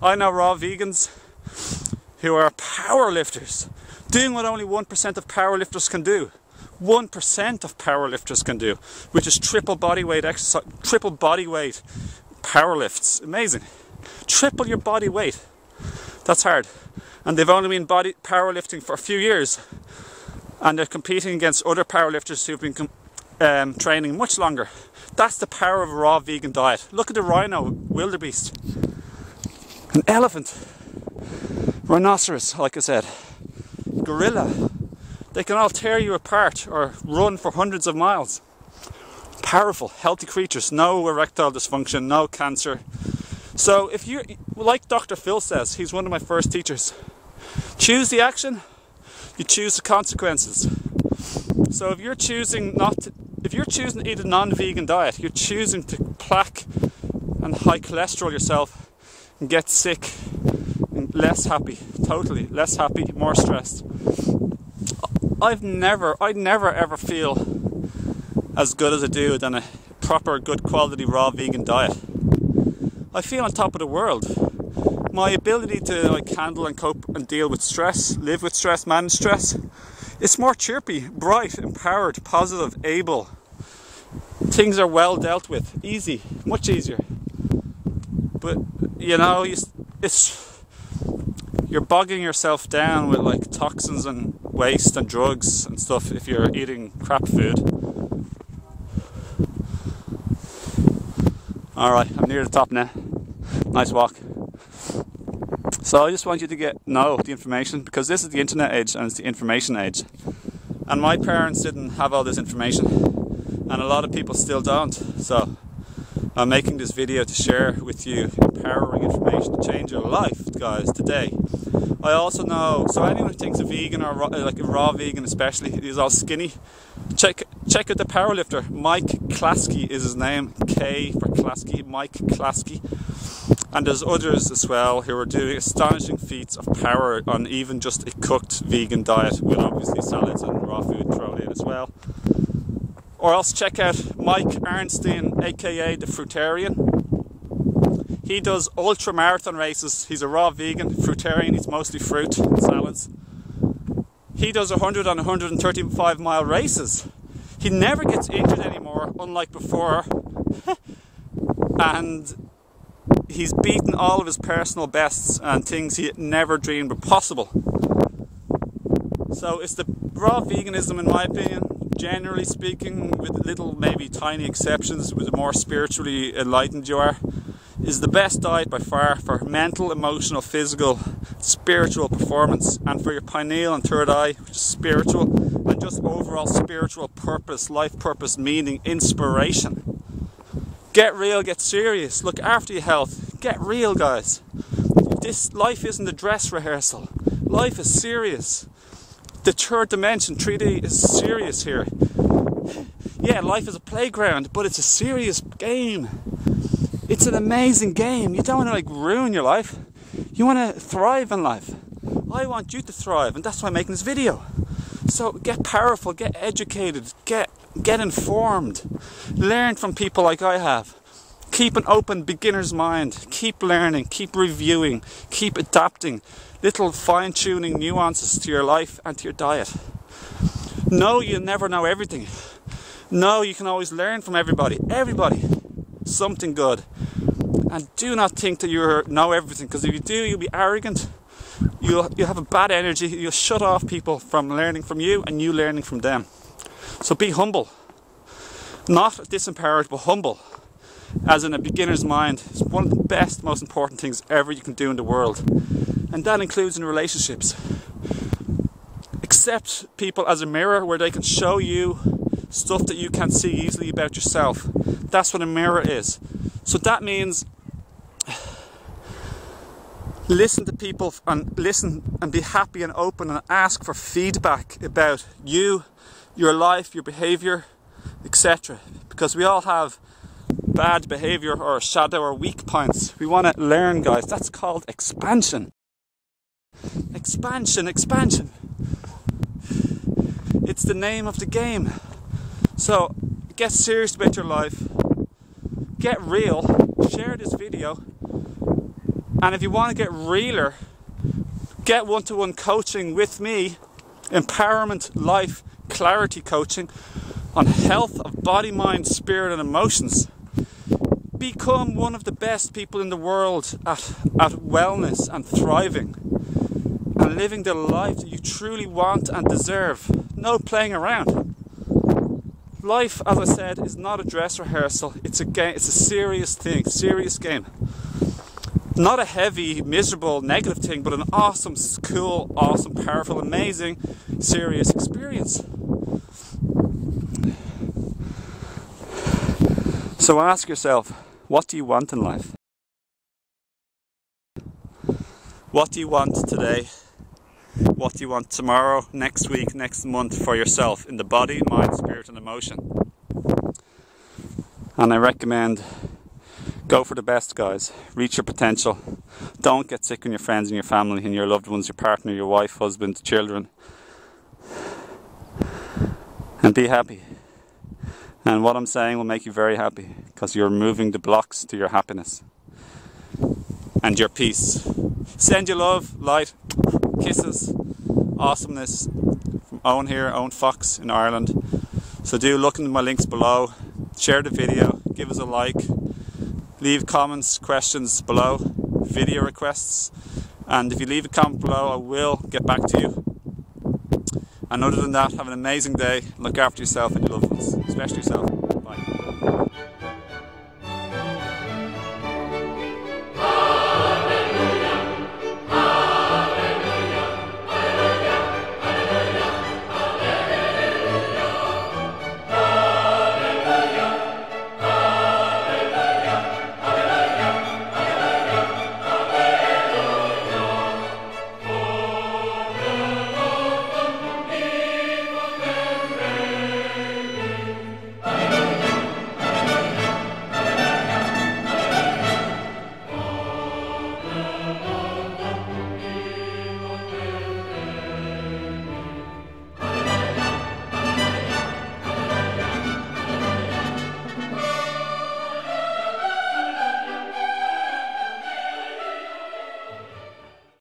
I know raw vegans who are power lifters, doing what only 1% of power lifters can do. 1% of power lifters can do, which is triple body weight exercise, triple body weight power lifts. Amazing. Triple your body weight. That's hard. And they've only been body powerlifting for a few years. And they're competing against other powerlifters who've been um, training much longer. That's the power of a raw vegan diet. Look at the rhino, wildebeest, an elephant, rhinoceros, like I said, gorilla. They can all tear you apart or run for hundreds of miles. Powerful, healthy creatures, no erectile dysfunction, no cancer. So if you, like Dr. Phil says, he's one of my first teachers. Choose the action, you choose the consequences. So if you're choosing not to, if you're choosing to eat a non-vegan diet, you're choosing to plaque and high cholesterol yourself get sick less happy, totally less happy, more stressed. I've never, I never ever feel as good as I do than a proper, good quality raw vegan diet. I feel on top of the world. My ability to like handle and cope and deal with stress, live with stress, manage stress, it's more chirpy, bright, empowered, positive, able. Things are well dealt with, easy, much easier. But you know, it's you're bogging yourself down with like toxins and waste and drugs and stuff if you're eating crap food. Alright, I'm near the top now. Nice walk. So I just want you to get know the information because this is the internet age and it's the information age. And my parents didn't have all this information and a lot of people still don't. So I'm making this video to share with you empowering information to change your life, guys, today. I also know, so anyone who thinks a vegan or raw, like a raw vegan especially, is all skinny, check check out the powerlifter. Mike Klasky is his name. K for Klasky, Mike Klasky. And there's others as well who are doing astonishing feats of power on even just a cooked vegan diet with obviously salads and raw food thrown in as well. Or else check out Mike Arnstein, aka the Fruitarian. He does ultra marathon races. He's a raw vegan, fruitarian, he's mostly fruit and salads. He does 100 and 135 mile races. He never gets injured anymore, unlike before. and he's beaten all of his personal bests and things he never dreamed were possible. So it's the raw veganism, in my opinion, generally speaking, with little maybe tiny exceptions, with the more spiritually enlightened you are, is the best diet by far for mental, emotional, physical, spiritual performance, and for your pineal and third eye, which is spiritual, and just overall spiritual purpose, life purpose, meaning, inspiration. Get real, get serious, look after your health. Get real, guys. This life isn't a dress rehearsal. Life is serious. The third dimension, 3D, is serious here. Yeah, life is a playground, but it's a serious game. It's an amazing game. You don't want to like ruin your life. You want to thrive in life. I want you to thrive, and that's why I'm making this video. So get powerful, get educated, get get informed, learn from people like I have. Keep an open beginner's mind. Keep learning, keep reviewing, keep adapting. Little fine tuning nuances to your life and to your diet. No, you never know everything. No, you can always learn from everybody. Everybody. Something good. And do not think that you know everything, because if you do, you'll be arrogant. You'll, you'll have a bad energy. You'll shut off people from learning from you and you learning from them. So be humble. Not disempowered, but humble. As in a beginner's mind. It's one of the best, most important things ever you can do in the world. And that includes in relationships. Accept people as a mirror where they can show you stuff that you can't see easily about yourself. That's what a mirror is. So that means listen to people and listen and be happy and open and ask for feedback about you your life, your behavior, etc. Because we all have bad behavior or shadow or weak points. We want to learn, guys. That's called expansion. Expansion, expansion. It's the name of the game. So get serious about your life. Get real. Share this video. And if you want to get realer, get one to one coaching with me, empowerment, life, clarity coaching on health of body, mind, spirit, and emotions. Become one of the best people in the world at, at wellness and thriving and living the life that you truly want and deserve. No playing around. Life, as I said, is not a dress rehearsal. It's a game. It's a serious thing, serious game. Not a heavy, miserable, negative thing, but an awesome, cool, awesome, powerful, amazing, serious experience. So ask yourself, what do you want in life? What do you want today? What do you want tomorrow, next week, next month for yourself in the body, mind, spirit, and emotion? And I recommend go for the best, guys. Reach your potential. Don't get sick on your friends and your family and your loved ones, your partner, your wife, husband, children. And be happy. And what I'm saying will make you very happy because you're moving the blocks to your happiness and your peace. Send you love, light, kisses, awesomeness from Owen here, Owen Fox in Ireland. So do look into my links below, share the video, give us a like, leave comments, questions below, video requests, and if you leave a comment below, I will get back to you. And other than that, have an amazing day. Look after yourself and your loved ones, especially yourself. Bye.